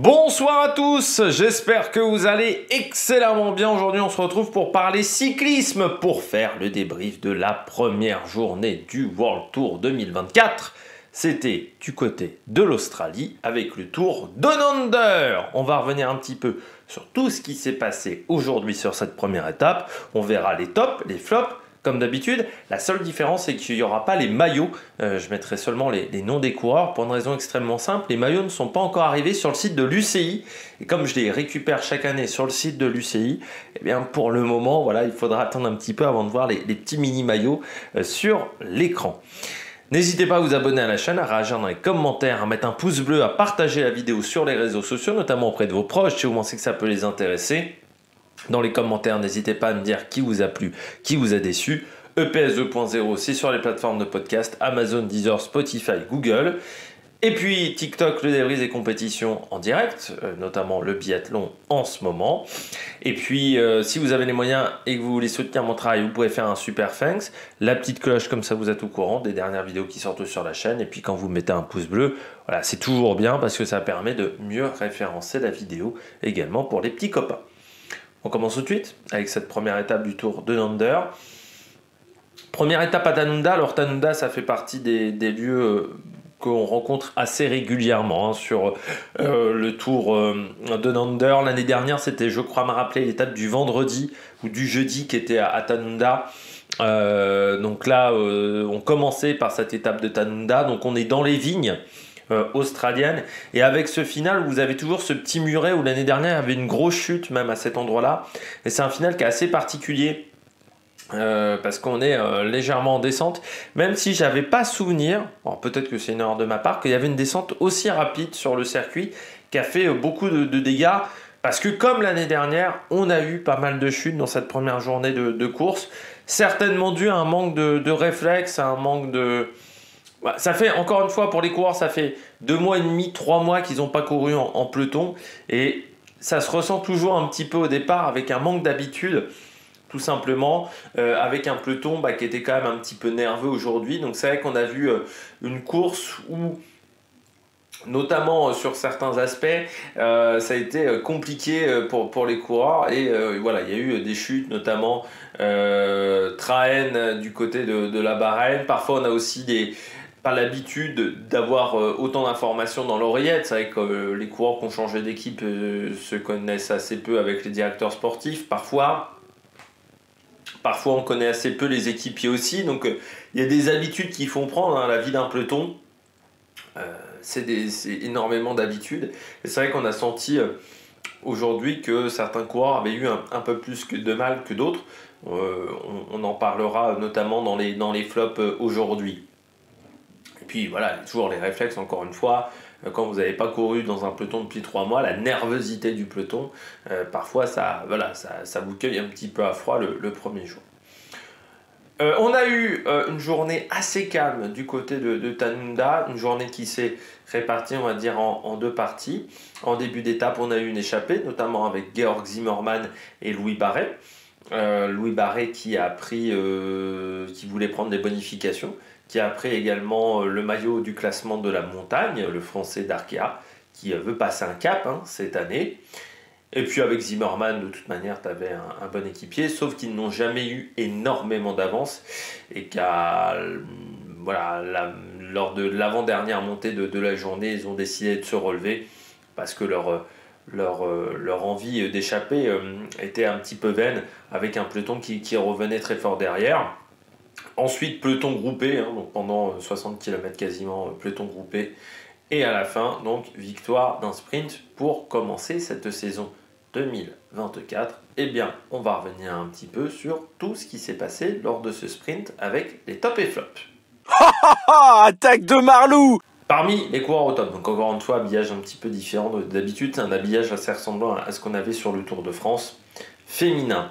Bonsoir à tous, j'espère que vous allez excellemment bien. Aujourd'hui on se retrouve pour parler cyclisme, pour faire le débrief de la première journée du World Tour 2024. C'était du côté de l'Australie avec le Tour Donander. On va revenir un petit peu sur tout ce qui s'est passé aujourd'hui sur cette première étape. On verra les tops, les flops, comme d'habitude, la seule différence c'est qu'il n'y aura pas les maillots. Euh, je mettrai seulement les, noms des coureurs pour une raison extrêmement simple. Les maillots ne sont pas encore arrivés sur le site de l'UCI. Et comme je les récupère chaque année sur le site de l'UCI, eh bien pour le moment, voilà, il faudra attendre un petit peu avant de voir les, petits mini maillots euh, sur l'écran. N'hésitez pas à vous abonner à la chaîne, à réagir dans les commentaires, à mettre un pouce bleu, à partager la vidéo sur les réseaux sociaux, notamment auprès de vos proches si vous pensez que ça peut les intéresser. Dans les commentaires, n'hésitez pas à me dire qui vous a plu, qui vous a déçu. EPS 2.0, c'est sur les plateformes de podcast Amazon, Deezer, Spotify, Google. Et puis TikTok, le débris des compétitions en direct, euh, notamment le biathlon en ce moment. Et puis euh, si vous avez les moyens et que vous voulez soutenir mon travail, vous pouvez faire un super thanks. La petite cloche, comme ça vous êtes au courant des dernières vidéos qui sortent sur la chaîne. Et puis quand vous mettez un pouce bleu, c'est toujours bien parce que ça permet de mieux référencer la vidéo également pour les petits copains. On commence tout de suite avec cette première étape du tour de Nander. Première étape à Tanunda. Alors Tanunda, ça fait partie des, lieux euh, qu'on rencontre assez régulièrement hein, sur euh, le tour euh, de Nander. L'année dernière, c'était, je crois me rappeler, l'étape du vendredi ou du jeudi qui était à, Tanunda. donc là, on commençait par cette étape de Tanunda. Donc on est dans les vignes. Euh, australienne. Et avec ce final, vous avez toujours ce petit muret où l'année dernière, il y avait une grosse chute même à cet endroit-là. Et c'est un final qui est assez particulier. Euh, parce qu'on est euh, légèrement en descente, même si j'avais pas souvenir, peut-être que c'est une erreur de ma part, qu'il y avait une descente aussi rapide sur le circuit qui a fait beaucoup de, dégâts. Parce que comme l'année dernière, on a eu pas mal de chutes dans cette première journée de, course, certainement dû à un manque de, de réflexe, à un manque de, ça fait, encore une fois, pour les coureurs, ça fait deux mois et demi, trois mois qu'ils n'ont pas couru en, peloton. Et ça se ressent toujours un petit peu au départ avec un manque d'habitude, tout simplement, euh, avec un peloton bah, qui était quand même un petit peu nerveux aujourd'hui. Donc c'est vrai qu'on a vu euh, une course où notamment euh, sur certains aspects, ça a été compliqué pour, pour les coureurs et voilà, il y a eu des chutes, notamment Traen du côté de, de la Bahreïn. Parfois, on a aussi des, l'habitude d'avoir euh, autant d'informations dans l'oreillette. C'est vrai que euh, les coureurs qui ont changé d'équipe euh, se connaissent assez peu avec les directeurs sportifs. Parfois, parfois on connaît assez peu les équipiers aussi. Donc il y a des habitudes qui font prendre hein, la vie d'un peloton. c'est énormément d'habitudes. Et c'est vrai qu'on a senti aujourd'hui que certains coureurs avaient eu un, peu plus que de mal que d'autres. on, en parlera notamment dans les, dans les flops aujourd'hui puis voilà, toujours les réflexes, encore une fois, euh, quand vous n'avez pas couru dans un peloton depuis trois mois, la nervosité du peloton, euh, parfois ça, voilà, ça, ça, vous cueille un petit peu à froid le, premier jour. Euh, on a eu une journée assez calme du côté de, Tanunda, une journée qui s'est répartie, on va dire, en, deux parties. En début d'étape, on a eu une échappée, notamment avec Georg Zimmermann et Louis Barret. Louis Barret qui a pris, qui voulait prendre des bonifications, qui a pris également euh, le maillot du classement de la montagne, le français d'Arkea, qui euh, veut passer un cap hein, cette année. Et puis avec Zimmerman, de toute manière, tu avais un, bon équipier, sauf qu'ils n'ont jamais eu énormément d'avance et qu'à voilà, lors de l'avant-dernière montée de, la journée, ils ont décidé de se relever parce que leur, leur envie d'échapper euh, était un petit peu vaine avec un peloton qui revenait très fort derrière. Ensuite, peloton groupé, hein, donc pendant 60 euh, km quasiment, euh, peloton groupé. Et à la fin, donc, victoire d'un sprint pour commencer cette saison 2024. Eh bien, on va revenir un petit peu sur tout ce qui s'est passé lors de ce sprint avec les top et flops. Attaque de Marlou Parmi les coureurs au top, donc encore une fois, habillage un petit peu différent d'habitude, un habillage assez ressemblant à ce qu'on avait sur le Tour de France féminin.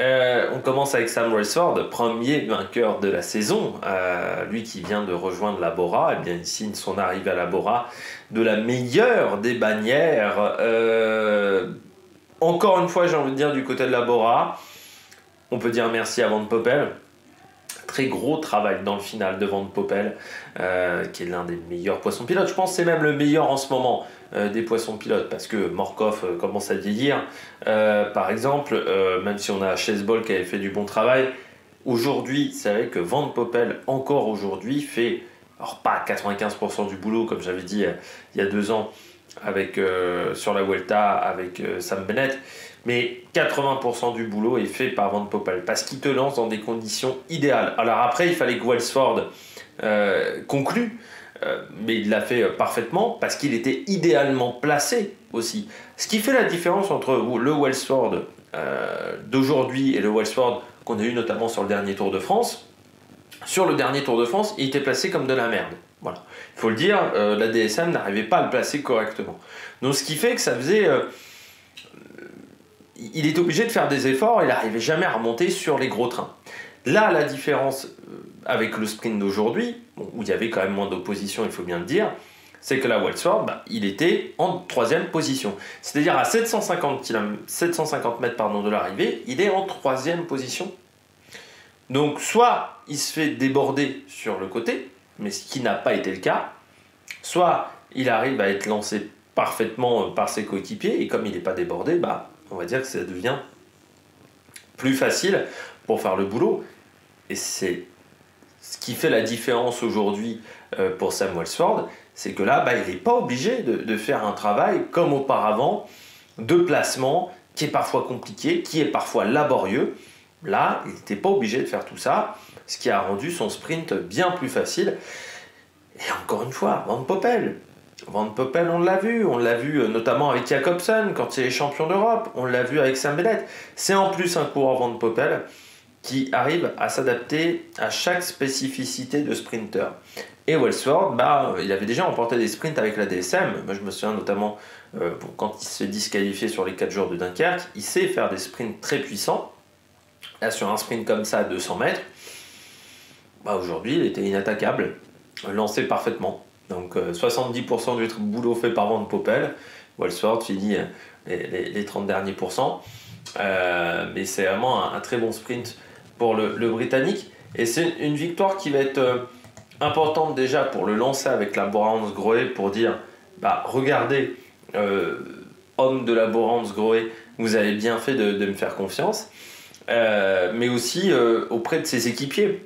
Euh, on commence avec Sam Rayford, premier vainqueur de la saison, euh, lui qui vient de rejoindre la Bora, eh bien il signe son arrivée à la Bora de la meilleure des bannières. Euh, encore une fois, j'ai envie de dire du côté de la Bora, on peut dire merci à Van Poppel. Très gros travail dans le final de Van Poppel, qui est l'un des meilleurs poissons pilotes. Je pense que c'est même le meilleur en ce moment des poissons pilotes, parce que Morkov commence à vieillir. par exemple, même si on a Chesebol qui avait fait du bon travail, aujourd'hui, c'est vrai que Van Poppel, encore aujourd'hui, fait, alors pas 95% du boulot, comme j'avais dit il y a deux ans, avec, euh, sur la Vuelta avec euh, Sam Bennett, mais 80% du boulot est fait par Van Poppel parce qu'il te lance dans des conditions idéales. Alors après, il fallait que Wellsford euh, conclue, mais il l'a fait parfaitement parce qu'il était idéalement placé aussi. Ce qui fait la différence entre le Wellsford d'aujourd'hui et le Wellsford qu'on a eu notamment sur le dernier Tour de France, sur le dernier Tour de France, il était placé comme de la merde. Voilà. Il faut le dire, euh, la DSM n'arrivait pas à le placer correctement. Donc ce qui fait que ça faisait... Il était obligé de faire des efforts, il n'arrivait jamais à remonter sur les gros trains. Là, la différence euh, avec le sprint d'aujourd'hui, où il y avait quand même moins d'opposition, il faut bien le dire, c'est que la Wellsford, bah, il était en troisième position. C'est-à-dire à 750, km, 750 mètres de l'arrivée, il est en troisième position. Donc soit il se fait déborder sur le côté, mais ce qui n'a pas été le cas, soit il arrive à être lancé parfaitement euh, par ses coéquipiers, et comme il n'est pas débordé, bah, on va dire que ça devient plus facile pour faire le boulot. Et c'est ce qui fait la différence aujourd'hui euh, pour Sam Wellsford, c'est que là, bah, il n'est pas obligé de, faire un travail comme auparavant de placement qui est parfois compliqué, qui est parfois laborieux. Là, il n'était pas obligé de faire tout ça ce qui a rendu son sprint bien plus facile. Et encore une fois, Van Poppel. Van Poppel, on l'a vu, on l'a vu euh, notamment avec Jacobsen quand il est champion d'Europe, on l'a vu avec Sam Bennett. C'est en plus un coureur Van Poppel qui arrive à s'adapter à chaque spécificité de sprinter. Et Wellsford, bah, il avait déjà remporté des sprints avec la DSM. Moi, je me souviens notamment euh, quand il s'est disqualifié sur les 4 jours de Dunkerque, il sait faire des sprints très puissants. Là, sur un sprint comme ça à 200 mètres, bah, aujourd'hui, il était inattaquable, lancé parfaitement. Donc 70% euh, du boulot fait par Van Poppel. Wellsford finit euh, les, 30 derniers pourcents. Euh, mais c'est vraiment un, très bon sprint pour le, Britannique. Et c'est une victoire qui va être importante déjà pour le lancer avec la Borans Groé pour dire bah, regardez, homme de la Borans Groé, vous avez bien fait de me faire confiance. mais aussi auprès de ses équipiers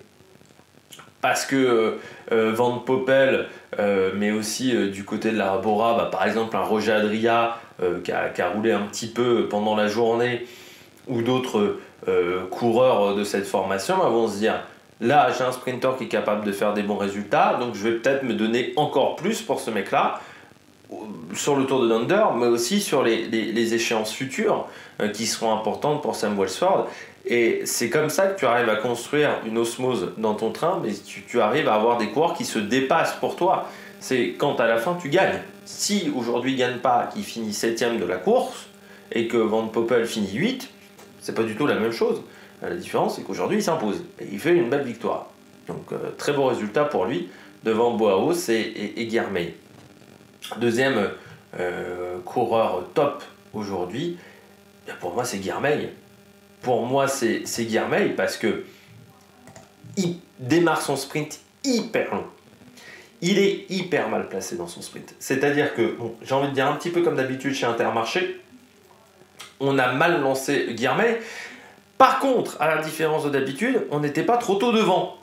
parce que euh, euh, Van Poppel, euh, mais aussi du côté de la Bora, bah, par exemple un Roger Adria qui a, roulé un petit peu pendant la journée, ou d'autres coureurs de cette formation, bah, vont se dire là j'ai un sprinter qui est capable de faire des bons résultats, donc je vais peut-être me donner encore plus pour ce mec-là sur le Tour de Dunder, mais aussi sur les, échéances futures qui seront importantes pour Sam Wellsford. Et c'est comme ça que tu arrives à construire une osmose dans ton train, mais tu, arrives à avoir des coureurs qui se dépassent pour toi. C'est quand à la fin tu gagnes. Si aujourd'hui il gagne pas, qu'il finit 7 de la course, et que Van Poppel finit 8, c'est pas du tout la même chose. La différence, c'est qu'aujourd'hui il s'impose, et il fait une belle victoire. Donc euh, très beau résultat pour lui, devant Boaos et, et, Deuxième euh, coureur top aujourd'hui, pour moi c'est Guermeil pour moi, c'est Guillermeil parce que il démarre son sprint hyper long. Il est hyper mal placé dans son sprint. C'est-à-dire que, j'ai envie de dire un petit peu comme d'habitude chez Intermarché, on a mal lancé Guillermeil. Par contre, à la différence de d'habitude, on n'était pas trop tôt devant.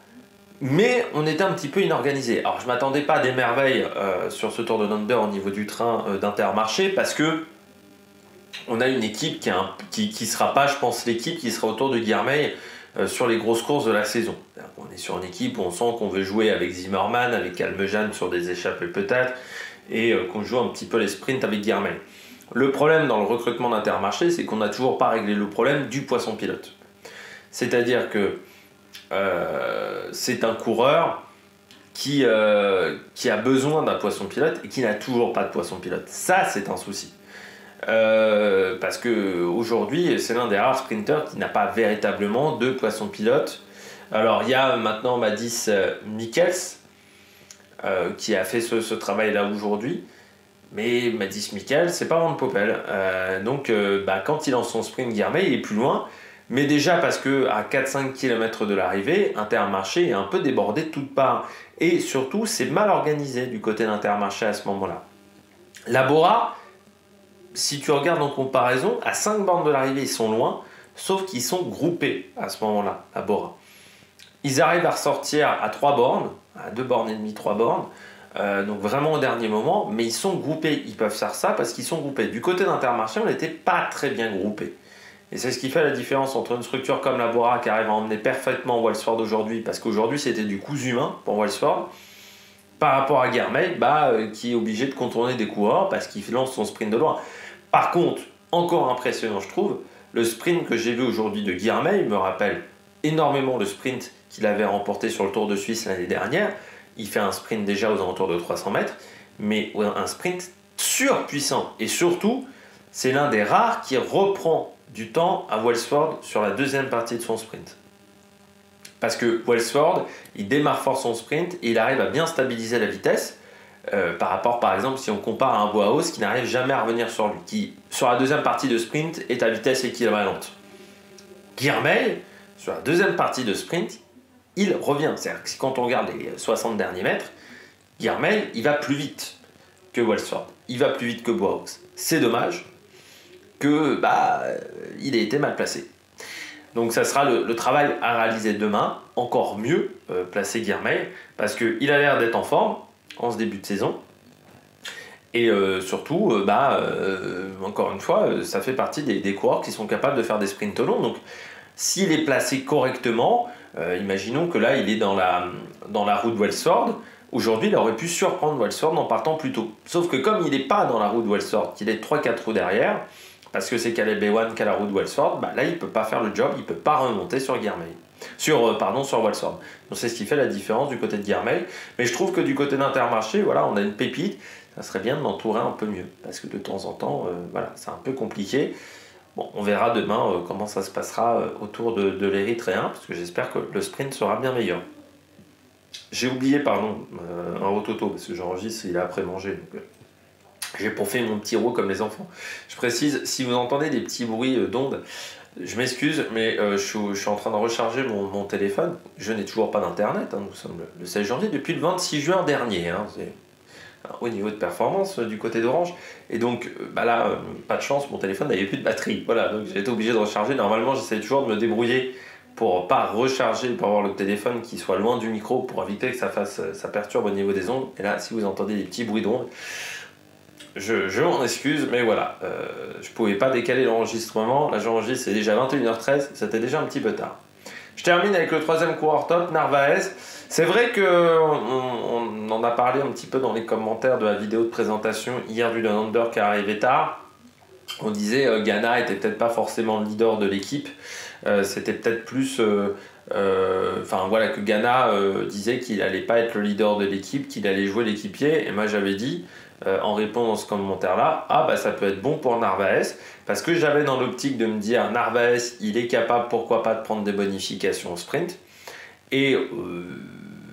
Mais on était un petit peu inorganisé. Alors je m'attendais pas à des merveilles euh, sur ce tour de Number au niveau du train euh, d'Intermarché parce que on a une équipe qui, qui, sera pas, je pense, l'équipe qui sera autour de Guillermeil euh, sur les grosses courses de la saison. On est sur une équipe où on sent qu'on veut jouer avec Zimmerman, avec Almejan sur des échappées peut-être, et euh, qu'on joue un petit peu les sprints avec Guillermeil. Le problème dans le recrutement d'Intermarché, c'est qu'on n'a toujours pas réglé le problème du poisson pilote. C'est-à-dire que euh, c'est un coureur qui, qui a besoin d'un poisson pilote et qui n'a toujours pas de poisson pilote. Ça, c'est un souci. Euh, parce que aujourd'hui, c'est l'un des rares sprinters qui n'a pas véritablement de poisson pilote. Alors, il y a maintenant Madis euh, Mikkels euh, qui a fait ce, travail-là aujourd'hui. Mais Madis Mikkels, c'est pas Van Poppel. donc, bah, quand il lance son sprint Guermey, il est plus loin. Mais déjà parce que à 4-5 km de l'arrivée, Intermarché est un peu débordé de toutes parts. Et surtout, c'est mal organisé du côté d'Intermarché à ce moment-là. La Bora, si tu regardes en comparaison, à 5 bornes de l'arrivée, ils sont loin, sauf qu'ils sont groupés à ce moment-là, à Bora. Ils arrivent à ressortir à 3 bornes, à 2 bornes et demie, 3 bornes, euh, donc vraiment au dernier moment, mais ils sont groupés, ils peuvent faire ça parce qu'ils sont groupés. Du côté d'Intermarché, on n'était pas très bien groupés. Et c'est ce qui fait la différence entre une structure comme la Bora qui arrive à emmener parfaitement Wellsford aujourd'hui, parce qu'aujourd'hui c'était du coup humain pour Wellsford, par rapport à Guermey, bah, euh, qui est obligé de contourner des coureurs parce qu'il lance son sprint de loin. Par contre, encore impressionnant je trouve, le sprint que j'ai vu aujourd'hui de Guermey me rappelle énormément le sprint qu'il avait remporté sur le Tour de Suisse l'année dernière. Il fait un sprint déjà aux alentours de 300 mètres, mais un sprint surpuissant. Et surtout, c'est l'un des rares qui reprend du temps à Wellsford sur la deuxième partie de son sprint. Parce que Wellsford, il démarre fort son sprint et il arrive à bien stabiliser la vitesse. Euh, par rapport, par exemple, si on compare à un Boaos qui n'arrive jamais à revenir sur lui, qui, sur la deuxième partie de sprint, est à vitesse équivalente. Guillermey, sur la deuxième partie de sprint, il revient. C'est-à-dire que quand on regarde les 60 derniers mètres, Guillermey, il va plus vite que Wellsford. Il va plus vite que Boaos. C'est dommage, que bah, il a été mal placé. Donc ça sera le, travail à réaliser demain, encore mieux euh, placer Guillermet, parce qu'il a l'air d'être en forme en ce début de saison. Et euh, surtout, euh, bah, encore une fois, ça fait partie des, coureurs qui sont capables de faire des sprints longs. Donc s'il est placé correctement, imaginons que là il est dans la, dans la route Wellsford, Aujourd'hui, il aurait pu surprendre Wellsford en partant plus tôt. Sauf que comme il n'est pas dans la route Wellsford, qu'il est 3-4 roues derrière, parce que c'est Caleb Ewan qui a la roue de Wellsford, bah là il peut pas faire le job, il peut pas remonter sur Guermey. Sur, euh, pardon, sur. Donc c'est ce qui fait la différence du côté de Guermey. Mais je trouve que du côté d'Intermarché, voilà, on a une pépite. Ça serait bien de m'entourer un peu mieux. Parce que de temps en temps, euh, voilà, c'est un peu compliqué. Bon, on verra demain euh, comment ça se passera autour de, de l'Érythréen, parce que j'espère que le sprint sera bien meilleur. J'ai oublié, pardon, un rototo, parce que j'enregistre, il a après mangé. Donc, j'ai fait mon petit roux comme les enfants. Je précise, si vous entendez des petits bruits euh, d'ondes, je m'excuse, mais euh, je, suis, en train de recharger mon, téléphone. Je n'ai toujours pas d'internet. Hein. nous sommes le, 16 janvier depuis le 26 juin dernier. Hein, au niveau de performance euh, du côté d'Orange. Et donc bah là, pas de chance, mon téléphone n'avait plus de batterie. Voilà, donc j'ai été obligé de recharger. Normalement, j'essaie toujours de me débrouiller pour pas recharger, pour avoir le téléphone qui soit loin du micro, pour éviter que ça fasse, ça perturbe au niveau des ondes. Et là, si vous entendez des petits bruits d'ondes, je, m'en excuse, mais voilà, euh, je pouvais pas décaler l'enregistrement. Là, j'enregistre, c'est déjà 21h13, c'était déjà un petit peu tard. Je termine avec le troisième coureur top, Narvaez. C'est vrai que on, en a parlé un petit peu dans les commentaires de la vidéo de présentation hier du Under qui est arrivé tard. On disait euh, Ghana était peut-être pas forcément le leader de l'équipe. Euh, c'était peut-être plus euh, enfin voilà que Ghana disait qu'il n'allait pas être le leader de l'équipe, qu'il allait jouer l'équipier. Et moi j'avais dit euh, en répondant à ce commentaire-là, ah bah ça peut être bon pour Narvaez, parce que j'avais dans l'optique de me dire Narvaez, il est capable, pourquoi pas, de prendre des bonifications au sprint. Et euh,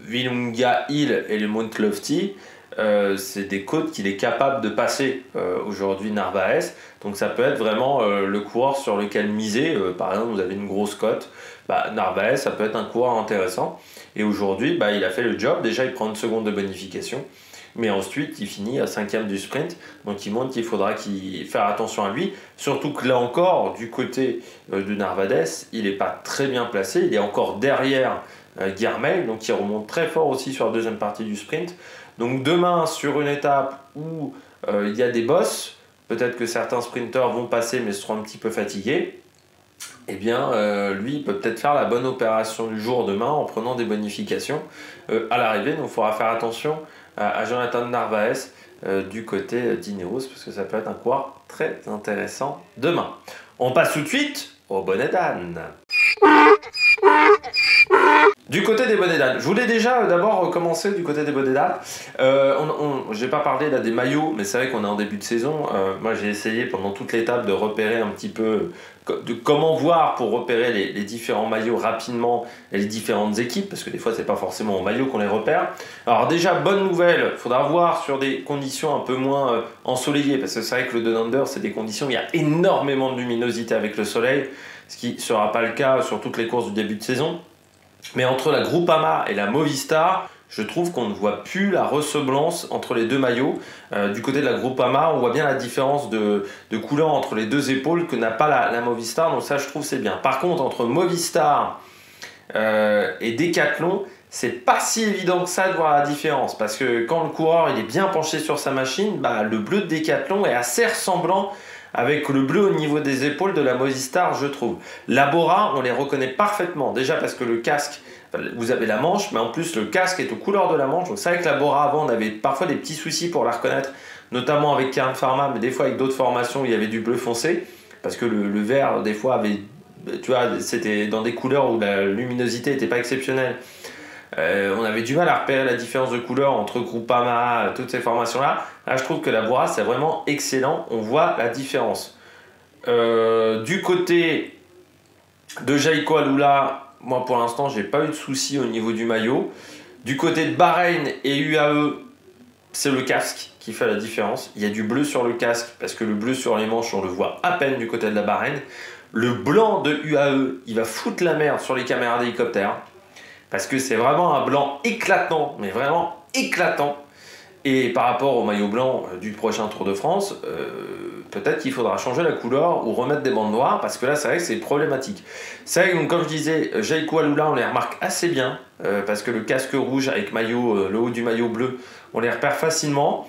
Vilunga Hill et le Mount Lofty, euh, c'est des côtes qu'il est capable de passer aujourd'hui Narvaez. Donc ça peut être vraiment le coureur sur lequel miser. par exemple, vous avez une grosse cote, bah, Narvaez, ça peut être un coureur intéressant. Et aujourd'hui, bah, il a fait le job. Déjà, il prend une seconde de bonification mais ensuite il finit à cinquième du sprint, donc il montre qu'il faudra qu'il faire attention à lui, surtout que là encore, du côté euh, de Narvades, il n'est pas très bien placé, il est encore derrière euh, Guermel, donc il remonte très fort aussi sur la deuxième partie du sprint. Donc demain, sur une étape où euh, il y a des bosses, peut-être que certains sprinteurs vont passer mais seront un petit peu fatigués, eh bien, lui, il peut peut-être faire la bonne opération du jour demain en prenant des bonifications à l'arrivée. Donc, il faudra faire attention à, Jonathan Narvaez euh, du côté d'Ineos, parce que ça peut être un coureur très intéressant demain. On passe tout de suite au bonnet d'âne. Du côté des bonnets je voulais déjà euh, d'abord commencer du côté des bonnets d'âne. Euh, j'ai pas parlé là des maillots, mais c'est vrai qu'on est en début de saison. Euh, moi, j'ai essayé pendant toute l'étape de repérer un petit peu de comment voir pour repérer les, différents maillots rapidement et les différentes équipes, parce que des fois, c'est pas forcément au maillot qu'on les repère. Alors déjà, bonne nouvelle, faudra voir sur des conditions un peu moins ensoleillées, parce que c'est vrai que le Under, c'est des conditions où il y a énormément de luminosité avec le soleil. ce qui sera pas le cas sur toutes les courses du début de saison. Mais entre la Groupama et la Movistar, je trouve qu'on ne voit plus la ressemblance entre les deux maillots. Euh, du côté de la Groupama, on voit bien la différence de, couleur entre les deux épaules que n'a pas la, Movistar, donc ça je trouve c'est bien. Par contre, entre Movistar euh, et Decathlon, c'est pas si évident que ça de voir la différence parce que quand le coureur il est bien penché sur sa machine, bah, le bleu de Decathlon est assez ressemblant avec le bleu au niveau des épaules de la Movistar, je trouve. La Bora, on les reconnaît parfaitement. Déjà parce que le casque, vous avez la manche, mais en plus le casque est aux couleurs de la manche. Donc c'est vrai que la Bora avant, on avait parfois des petits soucis pour la reconnaître, notamment avec Kern Pharma, mais des fois avec d'autres formations, il y avait du bleu foncé, parce que le, vert, des fois, avait, tu vois, c'était dans des couleurs où la luminosité n'était pas exceptionnelle. Euh, on avait du mal à repérer la différence de couleur entre Groupama, toutes ces formations-là. Là, je trouve que la Bora, c'est vraiment excellent. On voit la différence. Euh, du côté de Jaiko Alula, moi pour l'instant, j'ai pas eu de soucis au niveau du maillot. Du côté de Bahreïn et UAE, c'est le casque qui fait la différence. Il y a du bleu sur le casque parce que le bleu sur les manches, on le voit à peine du côté de la Bahreïn. Le blanc de UAE, il va foutre la merde sur les caméras d'hélicoptère parce que c'est vraiment un blanc éclatant, mais vraiment éclatant. Et par rapport au maillot blanc euh, du prochain Tour de France, euh, peut-être qu'il faudra changer la couleur ou remettre des bandes noires parce que là, c'est vrai que c'est problématique. C'est vrai que, comme je disais, Jaiko Alula, on les remarque assez bien euh, parce que le casque rouge avec maillot, le haut du maillot bleu, on les repère facilement.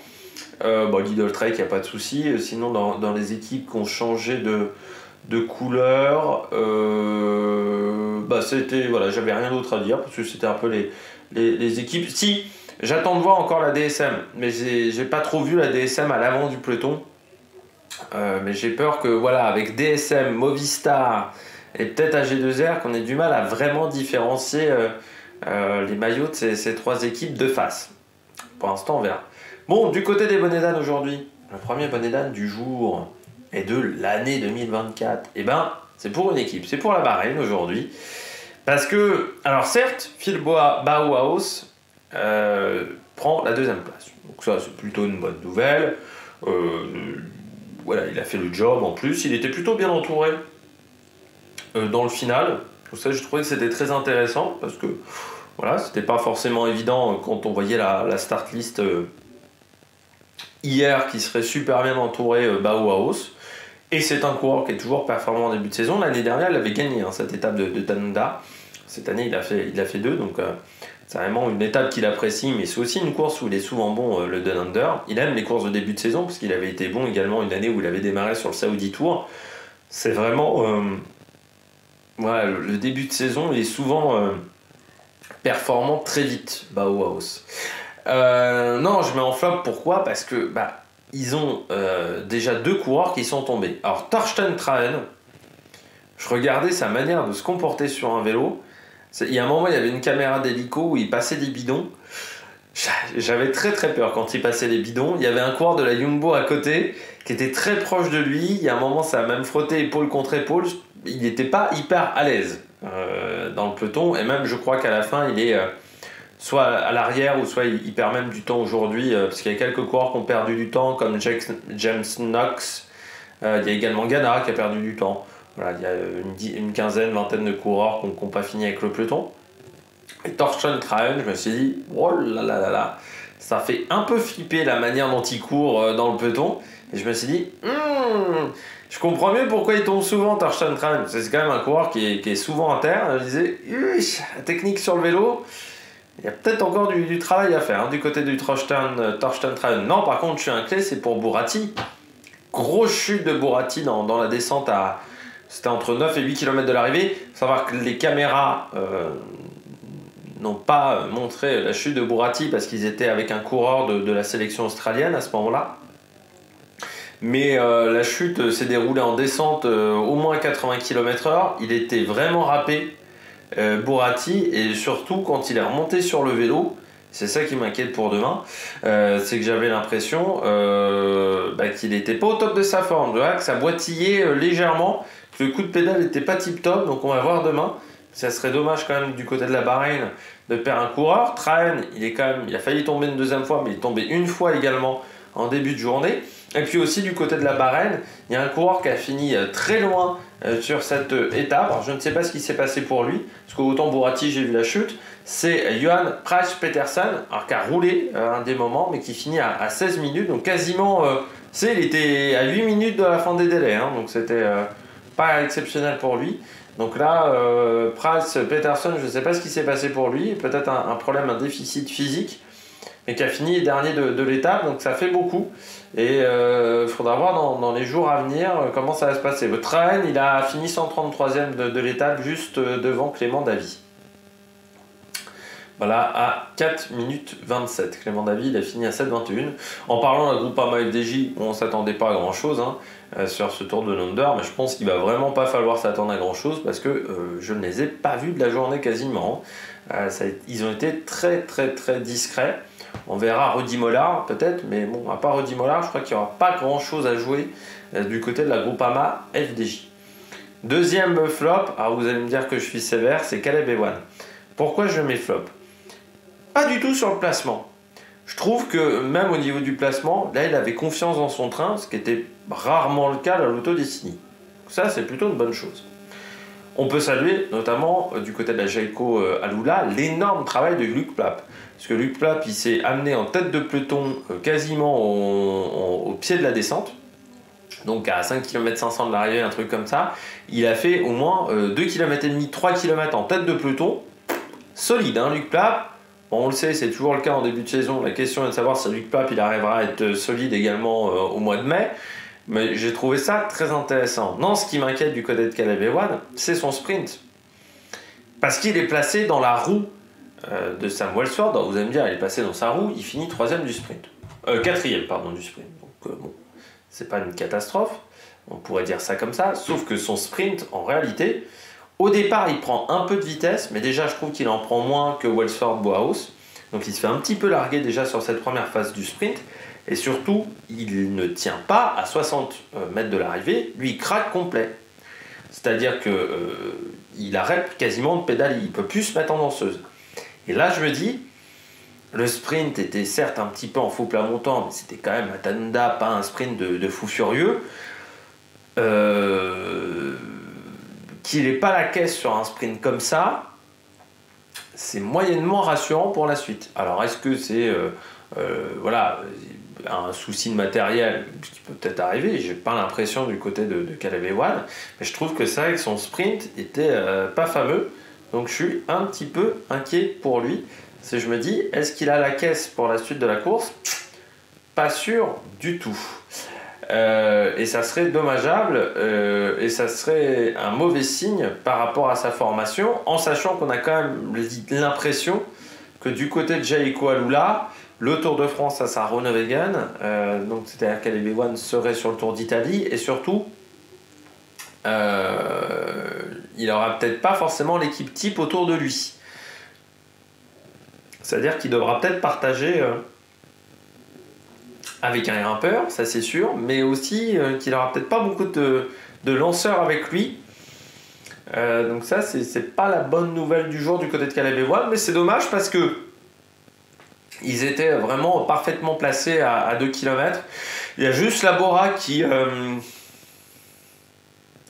bon, Lidl Trek, il n'y a pas de souci. Sinon, dans, dans, les équipes qui ont changé de, de couleur, bah, c'était voilà, j'avais rien d'autre à dire parce que c'était un peu les, les, équipes. Si, j'attends de voir encore la DSM, mais j'ai pas trop vu la DSM à l'avant du peloton. Euh, mais j'ai peur que voilà, avec DSM, Movistar et peut-être AG2R, qu'on ait du mal à vraiment différencier euh, euh, les maillots de ces, trois équipes de face. Pour l'instant, on verra. Bon, du côté des bonnets d'âne aujourd'hui, le premier bonnet d'âne du jour et de l'année 2024, et eh ben, c'est pour une équipe, c'est pour la Bahreïn aujourd'hui. Parce que, alors certes, Phil Bauhaus euh, prend la deuxième place. Donc ça, c'est plutôt une bonne nouvelle. Euh, voilà, il a fait le job en plus. Il était plutôt bien entouré euh, dans le final. Donc ça, je trouvais que c'était très intéressant parce que voilà, c'était pas forcément évident quand on voyait la, start list hier qui serait super bien entouré Bauhaus. Et c'est un coureur qui est toujours performant en début de saison. L'année dernière, il avait gagné hein, cette étape de, de. Cette année, il a fait, il a fait deux, donc euh, c'est vraiment une étape qu'il apprécie, mais c'est aussi une course où il est souvent bon, euh, le Dun Under. Il aime les courses de début de saison, parce qu'il avait été bon également une année où il avait démarré sur le Saudi Tour. C'est vraiment. Euh, voilà, le début de saison est souvent performant très vite, Bauhaus. non, je mets en flop, pourquoi? Parce que bah, ils ont déjà deux coureurs qui sont tombés. Alors, Torsten Traen, je regardais sa manière de se comporter sur un vélo. Il y a un moment, il y avait une caméra d'hélico où il passait des bidons. J'avais très très peur quand il passait les bidons. Il y avait un coureur de la Jumbo à côté qui était très proche de lui. Il y a un moment, ça a même frotté épaule contre épaule. Il n'était pas hyper à l'aise euh, dans le peloton. Et même, je crois qu'à la fin, il est euh, soit à l'arrière ou soit il, perd même du temps aujourd'hui. Euh, parce qu'il y a quelques coureurs qui ont perdu du temps, comme James Knox. il y a également Ghana qui a perdu du temps il y a une, quinzaine, vingtaine de coureurs qui n'ont pas fini avec le peloton. Et Torsten Krahen, je me suis dit, oh là là là là, ça fait un peu flipper la manière dont il court euh, dans le peloton. Et je me suis dit, hmm, je comprends mieux pourquoi il tombe souvent, Torsten Krahen. C'est quand même un coureur qui est, souvent à terre. Je disais, la technique sur le vélo, il y a peut-être encore du, travail à faire hein, du côté du Torsten, euh, Torsten Non, par contre, je suis inquiet, c'est pour Buratti. Grosse chute de Buratti dans, dans la descente à, c'était entre 9 et 8 km de l'arrivée. Savoir que les caméras euh, n'ont pas montré la chute de Buratti parce qu'ils étaient avec un coureur de, la sélection australienne à ce moment-là. Mais euh, la chute s'est déroulée en descente euh, au moins 80 km/h. Il était vraiment râpé, Buratti, et surtout quand il est remonté sur le vélo, c'est ça qui m'inquiète pour demain. c'est que j'avais l'impression bah, qu'il n'était pas au top de sa forme, que ça boitillait légèrement. Le coup de pédale n'était pas tip top, donc on va voir demain. Ça serait dommage quand même du côté de la Bahreïn de perdre un coureur. Traen, il est quand même, il a failli tomber une deuxième fois, mais il est tombé une fois également en début de journée. Et puis aussi du côté de la Barenne, il y a un coureur qui a fini très loin sur cette étape. Alors, je ne sais pas ce qui s'est passé pour lui, parce qu'autant Bourati, j'ai vu la chute. C'est Johan Price Peterson, alors qui a roulé un des moments, mais qui finit à, 16 minutes, donc quasiment. c'est, il était à 8 minutes de la fin des délais, hein, donc c'était pas exceptionnel pour lui. Donc là, euh, Price, Peterson, je ne sais pas ce qui s'est passé pour lui, peut-être un, problème, un déficit physique, mais qui a fini dernier de, l'étape, donc ça fait beaucoup. Et il euh, faudra voir dans, les jours à venir euh, comment ça va se passer. Le train, il a fini 133e de, l'étape, juste devant Clément Davy. Voilà, à 4 minutes 27. Clément David a fini à 7,21. En parlant d'un groupe AMA FDJ, on ne s'attendait pas à grand chose hein, euh, sur ce tour de Londres, mais je pense qu'il va vraiment pas falloir s'attendre à grand chose parce que euh, je ne les ai pas vus de la journée quasiment. Euh, ils ont été très très très discrets. On verra Rudy Mollard peut-être, mais bon, à part Rudy Mollard, je crois qu'il n'y aura pas grand chose à jouer du côté de la groupe AMA FDJ. Deuxième flop, alors vous allez me dire que je suis sévère, c'est Caleb Ewan. Pourquoi je mets flop? Pas du tout sur le placement. Je trouve que même au niveau du placement, là, il avait confiance dans son train, ce qui était rarement le cas à l'Auto Destiny. Ça, c'est plutôt une bonne chose. On peut saluer, notamment euh, du côté de la Jayco euh, Alula, l'énorme travail de Luc Plap. Parce que Luc Plap, il s'est amené en tête de peloton euh, quasiment au, pied de la descente. Donc à 5 km 500 de l'arrivée, un truc comme ça. Il a fait au moins 2 km et demi, 3 km en tête de peloton. Solide, hein, Luc Plap on le sait, c'est toujours le cas en début de saison. La question est de savoir si Luc Pape il arrivera à être solide également euh, au mois de mai. Mais j'ai trouvé ça très intéressant. Non, ce qui m'inquiète du côté de Caleb Ewan, c'est son sprint. Parce qu'il est placé dans la roue euh, de Sam Wellsford. vous allez me dire, il est passé dans sa roue, il finit troisième du sprint. Euh, quatrième, pardon, du sprint. Donc, bon, c'est pas une catastrophe. On pourrait dire ça comme ça. Sauf que son sprint, en réalité, au départ, il prend un peu de vitesse, mais déjà, je trouve qu'il en prend moins que Wellsford Boaus. Donc, il se fait un petit peu larguer déjà sur cette première phase du sprint. Et surtout, il ne tient pas à 60 euh, mètres de l'arrivée. Lui, il craque complet. C'est-à-dire qu'il euh, arrête quasiment de pédaler. Il peut plus se mettre en danseuse. Et là, je me dis, le sprint était certes un petit peu en faux plat montant, mais c'était quand même à Tanda, pas un sprint de, fou furieux. Euh, qu'il n'ait pas la caisse sur un sprint comme ça, c'est moyennement rassurant pour la suite. Alors est-ce que c'est voilà un souci de matériel, ce qui peut peut-être arriver, j'ai pas l'impression du côté de, de Caleb mais je trouve que c'est vrai que son sprint était euh, pas fameux, donc je suis un petit peu inquiet pour lui. Si je me dis, est-ce qu'il a la caisse pour la suite de la course? Pas sûr du tout. Euh, et ça serait dommageable euh, et ça serait un mauvais signe par rapport à sa formation, en sachant qu'on a quand même l'impression que du côté de Jaiko Alula, le Tour de France à sa Ronovegan, euh, donc c'est-à-dire qu'Alebe serait sur le Tour d'Italie et surtout il n'aura peut-être pas forcément l'équipe type autour de lui. C'est-à-dire qu'il devra peut-être partager avec un grimpeur, ça c'est sûr, mais aussi euh, qu'il aura peut-être pas beaucoup de, lanceurs avec lui. Euh, donc ça, c'est pas la bonne nouvelle du jour du côté de Caleb mais c'est dommage parce que ils étaient vraiment parfaitement placés à, 2 km. Il y a juste Labora qui euh,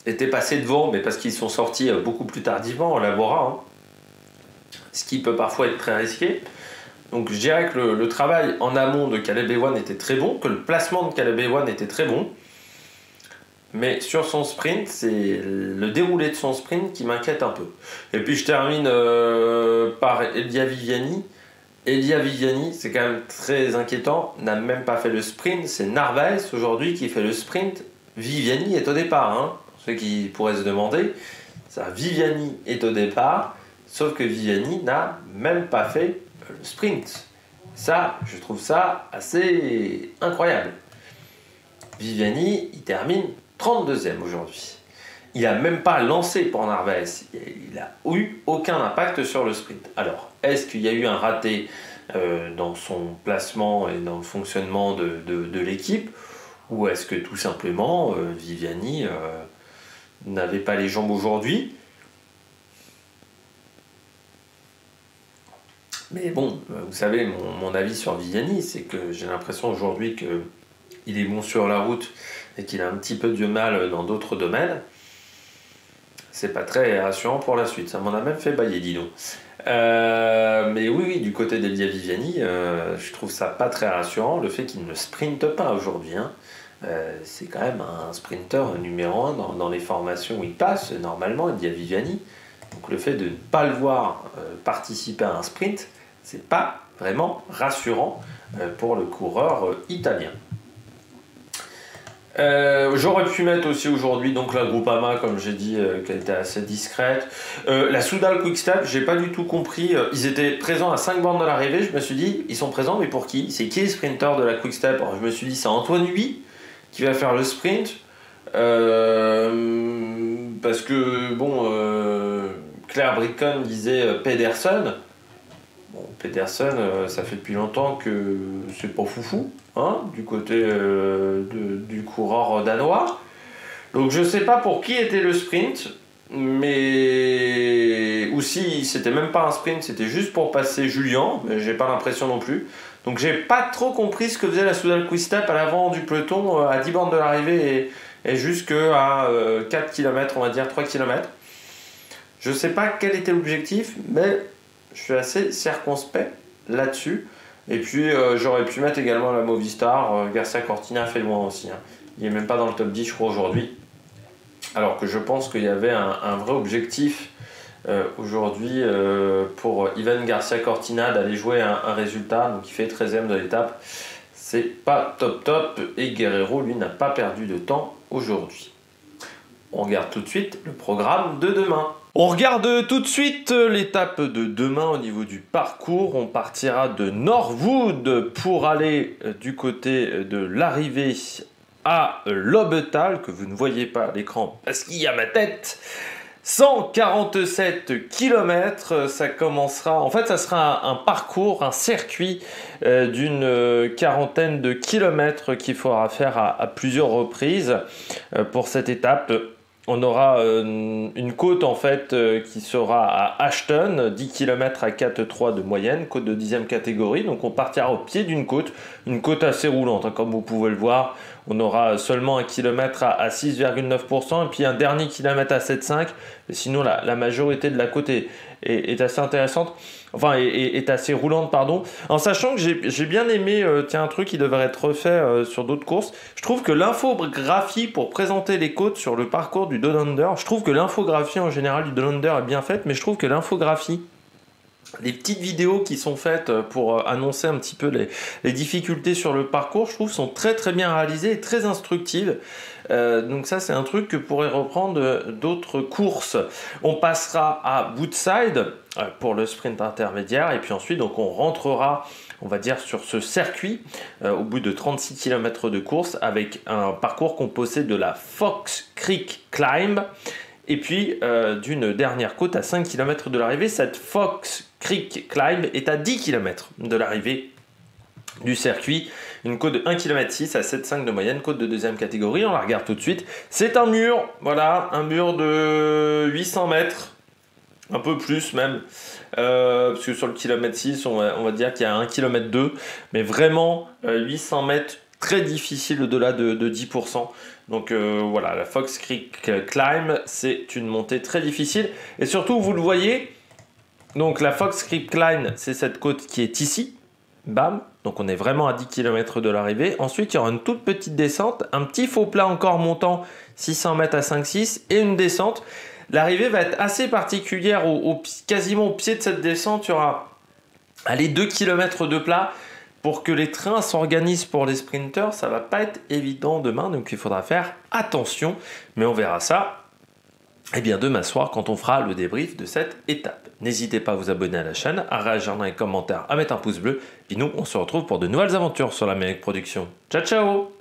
était passé devant, mais parce qu'ils sont sortis beaucoup plus tardivement, Labora, hein. ce qui peut parfois être très risqué. Donc je dirais que le, travail en amont de Caleb Ewan était très bon, que le placement de Caleb Ewan était très bon. Mais sur son sprint, c'est le déroulé de son sprint qui m'inquiète un peu. Et puis je termine euh, par Elia Viviani. Elia Viviani, c'est quand même très inquiétant, n'a même pas fait le sprint. C'est Narvaez aujourd'hui qui fait le sprint. Viviani est au départ. Hein. Ceux qui pourraient se demander, ça, Viviani est au départ, sauf que Viviani n'a même pas fait le sprint. Ça, je trouve ça assez incroyable. Viviani, il termine 32e aujourd'hui. Il n'a même pas lancé pour Narvaez. Il n'a eu aucun impact sur le sprint. Alors, est-ce qu'il y a eu un raté euh, dans son placement et dans le fonctionnement de, l'équipe? Ou est-ce que tout simplement euh, Viviani euh, n'avait pas les jambes aujourd'hui? Mais bon, vous savez, mon, avis sur Viviani, c'est que j'ai l'impression aujourd'hui qu'il il est bon sur la route et qu'il a un petit peu de mal dans d'autres domaines, c'est pas très rassurant pour la suite. Ça m'en a même fait bailler, dis donc. Euh, mais oui, du côté d'Elia Viviani, euh, je trouve ça pas très rassurant, le fait qu'il ne sprinte pas aujourd'hui. Hein. Euh, c'est quand même un sprinter numéro un dans, dans, les formations où il passe, normalement, Elia Viviani. Donc le fait de ne pas le voir participer à un sprint, c'est pas vraiment rassurant pour le coureur italien. Euh, j'aurais pu mettre aussi aujourd'hui donc la Groupama, comme j'ai dit, euh, qui était assez discrète. Euh, la Soudal Quickstep, j'ai pas du tout compris. Ils étaient présents à 5 bornes de l'arrivée. Je me suis dit, ils sont présents, mais pour qui? C'est qui le sprinter de la Quickstep Alors, Je me suis dit, c'est Antoine Huy qui va faire le sprint. parce que, bon, Claire Bricon disait Pedersen. Bon, Pedersen, ça fait depuis longtemps que c'est pas foufou. Hein, du côté euh, du coureur danois. Donc je sais pas pour qui était le sprint, mais ou si c'était même pas un sprint, c'était juste pour passer Julien, mais j'ai pas l'impression non plus. Donc j'ai pas trop compris ce que faisait la Soudal Quick-Step à l'avant du peloton, euh, à 10 bornes de l'arrivée et, et jusque à 4 km, on va dire 3 km. Je sais pas quel était l'objectif, mais je suis assez circonspect là-dessus. Et puis euh, j'aurais pu mettre également la Movistar. Euh, Garcia Cortina fait loin aussi. Hein. Il n'est même pas dans le top 10, je crois, aujourd'hui. Alors que je pense qu'il y avait un, vrai objectif euh, aujourd'hui pour Ivan Garcia Cortina d'aller jouer un, résultat. Donc il fait 13ème de l'étape. C'est pas top top. Et Guerrero, lui, n'a pas perdu de temps aujourd'hui. On regarde tout de suite le programme de demain. On regarde tout de suite l'étape de demain au niveau du parcours. On partira de Norwood pour aller euh, du côté de l'arrivée à Lobetal, que vous ne voyez pas à l'écran parce qu'il y a ma tête. 147 km, ça commencera, en fait ça sera un, parcours, un circuit euh, d'une euh, quarantaine de kilomètres qu'il faudra faire à, plusieurs reprises pour cette étape on aura euh, une côte en fait euh, qui sera à Ashton, 10 km à 4,3 de moyenne, côte de 10e catégorie. Donc on partira au pied d'une côte, une côte assez roulante, hein, comme vous pouvez le voir. On aura seulement un kilomètre à, 6,9% et puis un dernier kilomètre à 7,5. Sinon la, majorité de la côte est assez intéressante. Enfin est, assez roulante pardon. En sachant que j'ai bien aimé euh, tiens un truc qui devrait être refait euh, sur d'autres courses. Je trouve que l'infographie pour présenter les côtes sur le parcours du Down je trouve que l'infographie en général du Down est bien faite mais je trouve que l'infographie les petites vidéos qui sont faites euh, pour annoncer un petit peu les, difficultés sur le parcours, je trouve, sont très très bien réalisées et très instructives. donc ça, c'est un truc que pourrait reprendre d'autres courses. On passera à Woodside. Euh, pour le sprint intermédiaire. Et puis ensuite, on rentrera, on va dire, sur ce circuit euh, au bout de 36 km de course avec un parcours composé de la Fox Creek Climb et puis euh, d'une dernière côte à 5 km de l'arrivée. Cette Fox Creek Climb est à 10 km de l'arrivée du circuit. Une côte de 1 km 6 à 7,5 de moyenne, côte de deuxième catégorie. On la regarde tout de suite. C'est un mur, voilà, un mur de 800 mètres un peu plus même, euh, parce que sur le kilomètre 6, on va, dire qu'il y a 1 km 2, mais vraiment 800 euh, mètres très difficile au-delà de, 10%. Donc euh, voilà, la Fox Creek Climb, c'est une montée très difficile. Et surtout, vous le voyez, donc la Fox Creek Climb, c'est cette côte qui est ici. Bam, donc on est vraiment à 10 km de l'arrivée. Ensuite, il y aura une toute petite descente, un petit faux plat encore montant 600 mètres à 5,6 et une descente. L'arrivée va être assez particulière, quasiment au pied de cette descente, il y aura allez, 2 km de plat. Pour que les trains s'organisent pour les sprinters, ça va pas être évident demain, donc il faudra faire attention. Mais on verra ça eh bien, demain soir quand on fera le débrief de cette étape. N'hésitez pas à vous abonner à la chaîne, à réagir dans les commentaires, à mettre un pouce bleu. Et nous, on se retrouve pour de nouvelles aventures sur la Production. Ciao, ciao